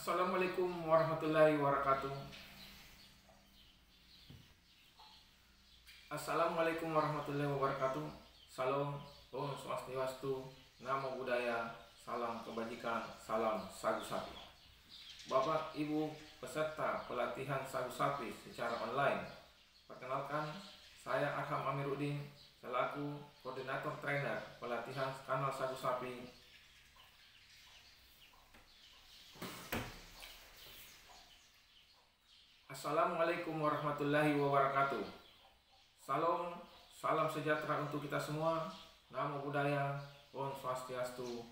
Assalamualaikum warahmatullahi wabarakatuh. Assalamualaikum warahmatullahi wabarakatuh. Salam, Om Swastiastu, Namo Buddhaya, salam kebajikan, salam sagu sapi. Bapak, Ibu, peserta pelatihan sagu sapi secara online. Perkenalkan, saya Arham Amiruddin selaku koordinator trainer pelatihan kanal sagu sapi Assalamualaikum warahmatullahi wabarakatuh. Salam, salam sejahtera untuk kita semua. Namo Buddhaya, Om Swastiastu.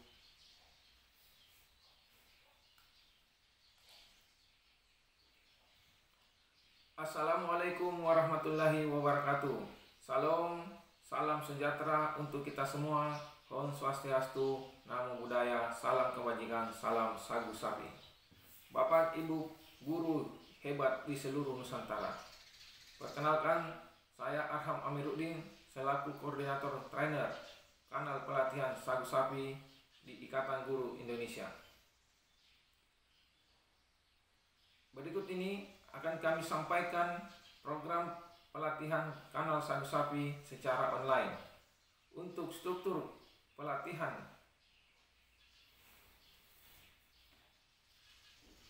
Assalamualaikum warahmatullahi wabarakatuh. Salam, salam sejahtera untuk kita semua. Om Swastiastu, Namo Buddhaya, salam kebajikan, salam sagu sapi. Bapak, Ibu, guru hebat di seluruh Nusantara. Perkenalkan, saya Arham Amiruddin selaku koordinator trainer kanal pelatihan sagu sapi di Ikatan Guru Indonesia. Berikut ini akan kami sampaikan program pelatihan kanal sagu sapi secara online. Untuk struktur pelatihan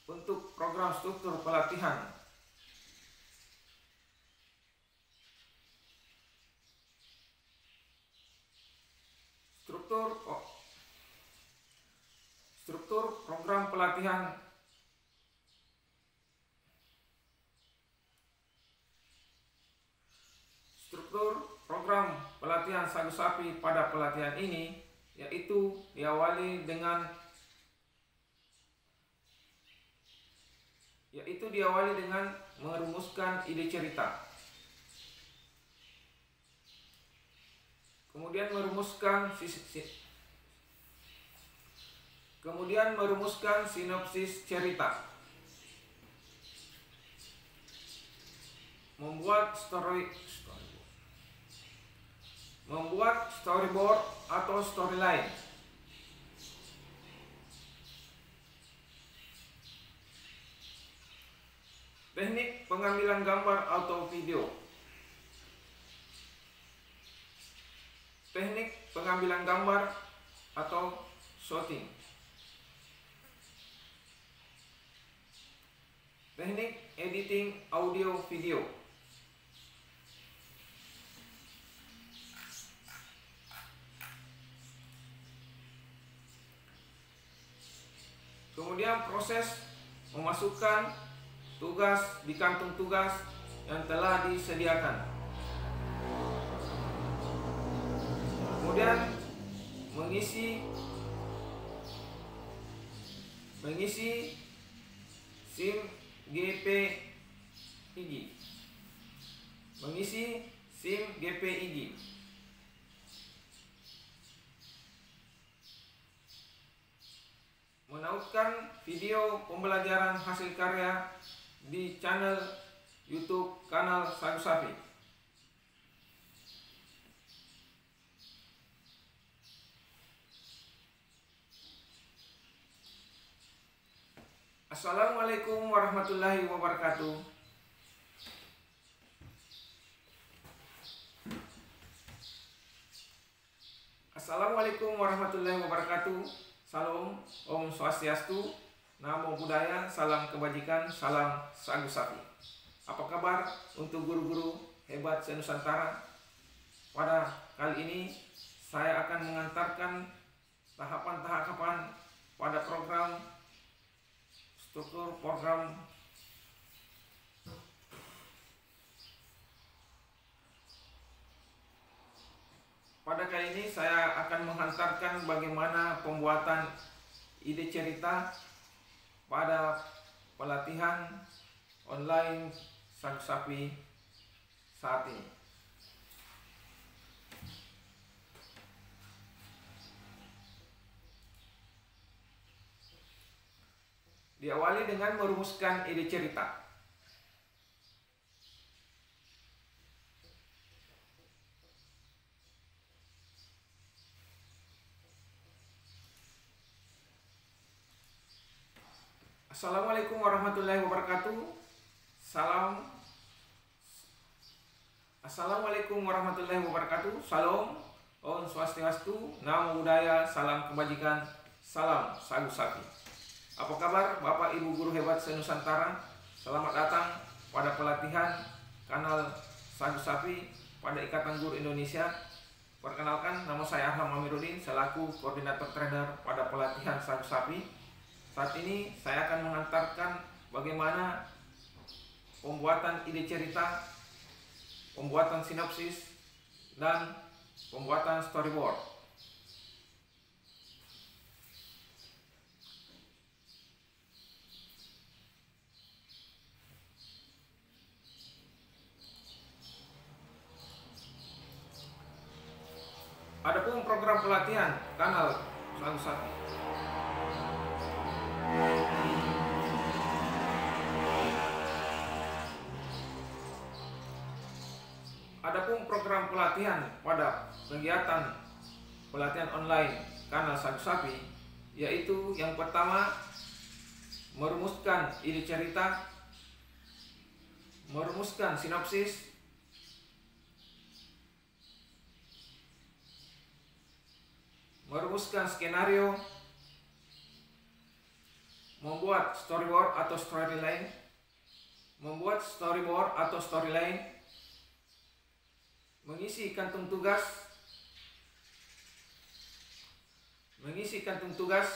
untuk program struktur pelatihan. Struktur struktur program pelatihan. Struktur program pelatihan sagu sapi pada pelatihan ini yaitu diawali dengan yaitu diawali dengan merumuskan ide cerita. Kemudian merumuskan Kemudian merumuskan sinopsis cerita. Membuat story Membuat storyboard atau storyline Teknik pengambilan gambar atau video. Teknik pengambilan gambar atau shooting. Teknik editing audio video. Kemudian proses memasukkan tugas di kantung tugas yang telah disediakan. Kemudian mengisi mengisi SIM GPIG. Mengisi SIM GPIG. Menautkan video pembelajaran hasil karya di channel YouTube kanal Sagu Sapi. Assalamualaikum warahmatullahi wabarakatuh. Assalamualaikum warahmatullahi wabarakatuh. Salam Om Swastiastu. Namo Buddhaya, salam kebajikan, salam sagu sapi. Apa kabar untuk guru-guru hebat senusantara? Pada kali ini saya akan mengantarkan tahapan-tahapan pada program struktur program Pada kali ini saya akan menghantarkan bagaimana pembuatan ide cerita pada pelatihan online sang sapi saat ini. Diawali dengan merumuskan ide cerita. Assalamualaikum warahmatullahi wabarakatuh. Salam. Assalamualaikum warahmatullahi wabarakatuh. Salam. Om Swastiastu. Namo Buddhaya. Salam kebajikan. Salam sagu sapi. Apa kabar Bapak Ibu guru hebat senusantara? Selamat datang pada pelatihan kanal Sagu Sapi pada Ikatan Guru Indonesia. Perkenalkan nama saya Ahmad Amiruddin selaku koordinator trainer pada pelatihan Sagu Sapi. Saat ini saya akan mengantarkan bagaimana pembuatan ide cerita, pembuatan sinopsis, dan pembuatan storyboard. Adapun program pelatihan kanal 101 pelatihan pada kegiatan pelatihan online. Kanal Sagu Sapi yaitu yang pertama merumuskan ide cerita, merumuskan sinopsis, merumuskan skenario, membuat storyboard atau storyline, membuat storyboard atau storyline, mengisi kantung tugas, mengisi kantung tugas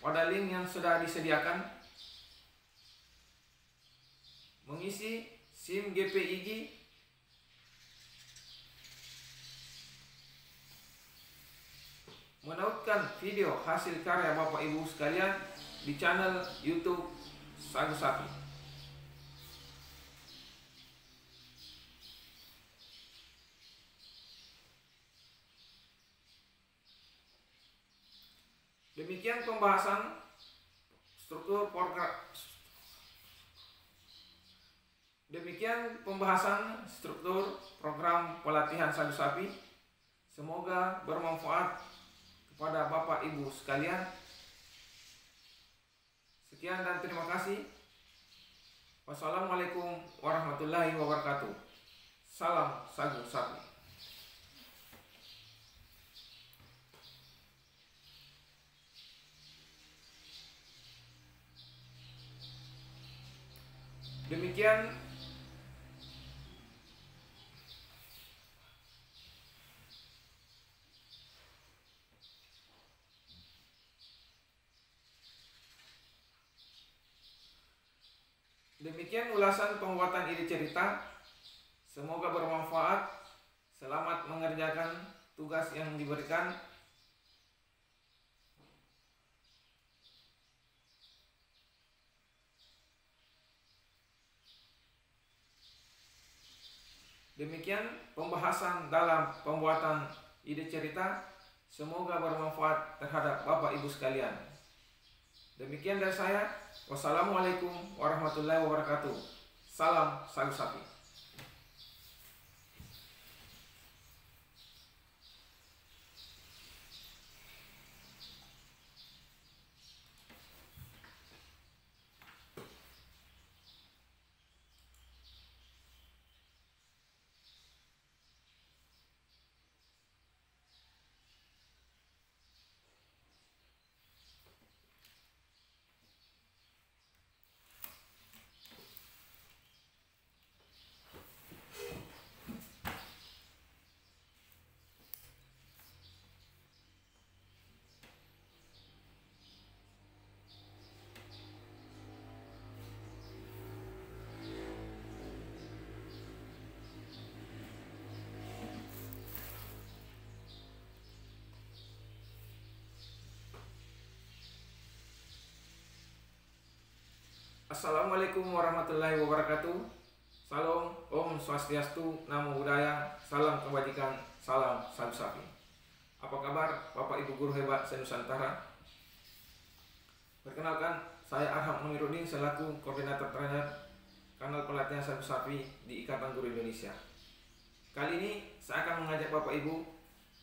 pada link yang sudah disediakan, mengisi SIM GPIG menautkan video hasil karya Bapak Ibu sekalian di channel YouTube Sagu Sapi. Demikian pembahasan struktur program Demikian pembahasan struktur program pelatihan sagu sapi. Semoga bermanfaat kepada Bapak Ibu sekalian. Sekian dan terima kasih. Wassalamualaikum warahmatullahi wabarakatuh. Salam sagu sapi. Demikian Demikian ulasan pembuatan ide cerita. Semoga bermanfaat. Selamat mengerjakan tugas yang diberikan. Demikian pembahasan dalam pembuatan ide cerita. Semoga bermanfaat terhadap Bapak Ibu sekalian. Demikian dari saya. Wassalamualaikum warahmatullahi wabarakatuh. Salam sagu sapi. Assalamualaikum warahmatullahi wabarakatuh. Salam, Om Swastiastu, Namo Buddhaya, Salam Kebajikan, Salam Sapi. Apa kabar Bapak Ibu Guru Hebat Senusantara? Perkenalkan, saya Arham Muniruddin selaku Koordinator Trainer Kanal Pelatihan Sagu Sapi di Ikatan Guru Indonesia. Kali ini saya akan mengajak Bapak Ibu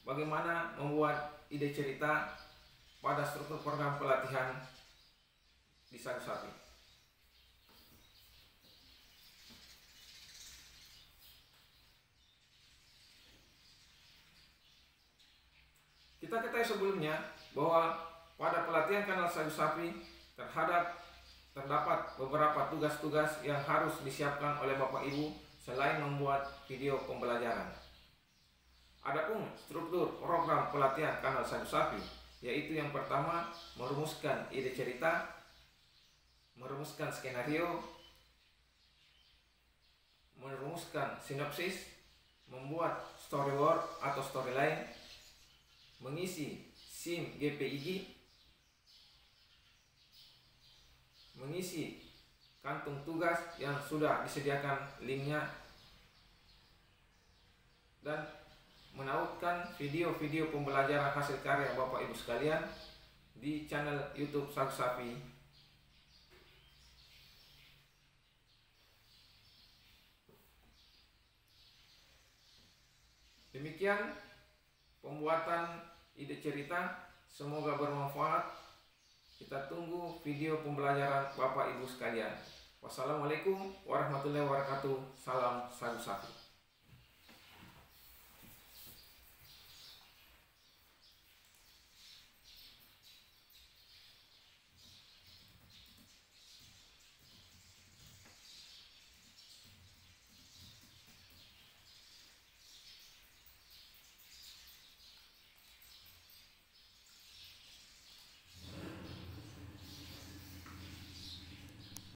bagaimana membuat ide cerita pada struktur program pelatihan di Sagu Kita ketahui sebelumnya bahwa pada pelatihan kanal sagu sapi terhadap terdapat beberapa tugas-tugas yang harus disiapkan oleh Bapak Ibu selain membuat video pembelajaran. Adapun struktur program pelatihan kanal sagu sapi yaitu yang pertama merumuskan ide cerita, merumuskan skenario, merumuskan sinopsis, membuat storyboard atau storyline, mengisi SIM GPIG, mengisi kantung tugas yang sudah disediakan linknya dan menautkan video-video pembelajaran hasil karya Bapak Ibu sekalian di channel YouTube Sak Sapi. Demikian pembuatan ide cerita, semoga bermanfaat. Kita tunggu video pembelajaran Bapak Ibu sekalian. Wassalamualaikum warahmatullahi wabarakatuh. Salam Sagu Sapi.